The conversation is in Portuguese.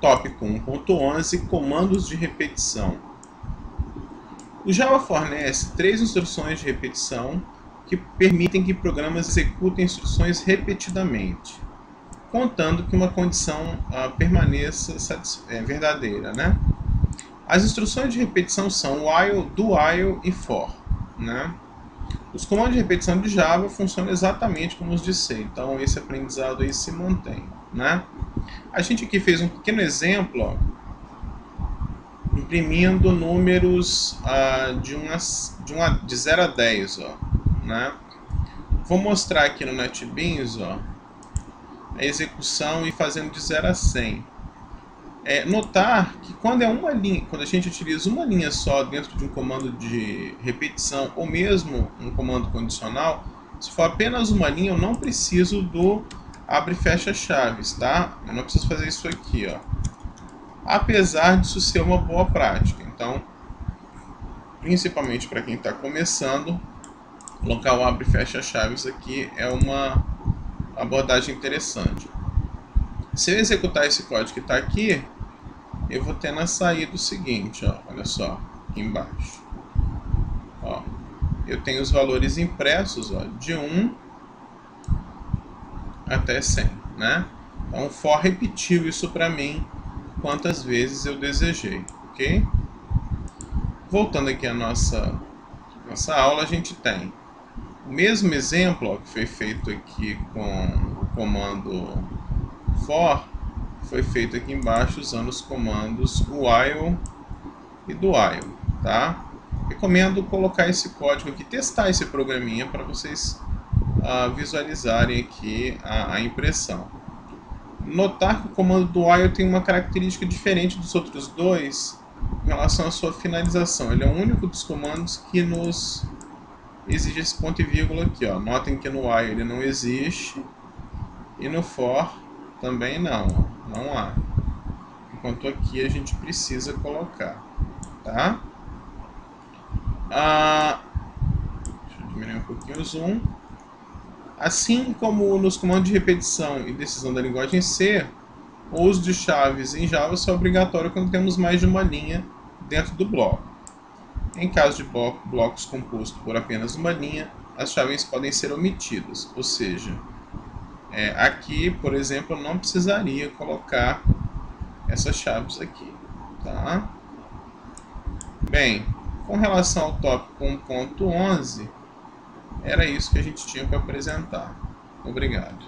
Tópico 1.11 Comandos de repetição. O Java fornece três instruções de repetição que permitem que programas executem instruções repetidamente, contando que uma condição uh, permaneça é, verdadeira. Né? As instruções de repetição são while, do while e for. Né? Os comandos de repetição de Java funcionam exatamente como os de C, então esse aprendizado aí se mantém. Né? A gente aqui fez um pequeno exemplo, ó, imprimindo números uh, de, umas, de, uma, de 0 a 10. Ó, né? Vou mostrar aqui no NetBeans ó, a execução e fazendo de 0 a 100. É, notar que quando é uma linha, quando a gente utiliza uma linha só dentro de um comando de repetição ou mesmo um comando condicional, se for apenas uma linha, eu não preciso do abre e fecha chaves, tá? Eu não preciso fazer isso aqui, ó. Apesar disso ser uma boa prática. Então, principalmente para quem está começando, colocar o abre e fecha chaves aqui é uma abordagem interessante. Se eu executar esse código que está aqui, eu vou ter na saída o seguinte, ó, olha só, aqui embaixo. Ó, eu tenho os valores impressos ó, de 1 até 100, né? Então, for repetiu isso para mim quantas vezes eu desejei, ok? Voltando aqui à nossa, nossa aula, a gente tem o mesmo exemplo ó, que foi feito aqui com o comando for, foi feito aqui embaixo usando os comandos while e do while, tá? Recomendo colocar esse código aqui, testar esse programinha para vocês uh, visualizarem aqui a, a, impressão. Notar que o comando do while tem uma característica diferente dos outros dois em relação à sua finalização. Ele é o único dos comandos que nos exige esse ponto e vírgula aqui. Ó. Notem que no while ele não existe e no for também não, ó. não há. Enquanto aqui a gente precisa colocar. Tá? Ah, deixa eu diminuir um pouquinho o zoom. Assim como nos comandos de repetição e decisão da linguagem C, o uso de chaves em Java só é obrigatório quando temos mais de uma linha dentro do bloco. Em caso de blocos compostos por apenas uma linha, as chaves podem ser omitidas, ou seja, é, aqui, por exemplo, eu não precisaria colocar essas chaves aqui. Tá? Bem, com relação ao tópico 1.11, era isso que a gente tinha para apresentar. Obrigado.